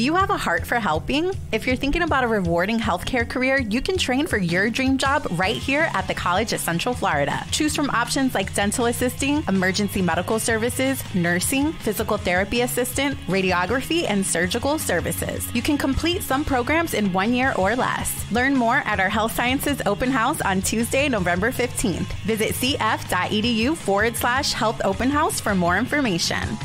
Do you have a heart for helping? If you're thinking about a rewarding healthcare career, you can train for your dream job right here at the College of Central Florida. Choose from options like dental assisting, emergency medical services, nursing, physical therapy assistant, radiography, and surgical services. You can complete some programs in one year or less. Learn more at our Health Sciences Open House on Tuesday, November 15th. Visit cf.edu forward slash health open house for more information.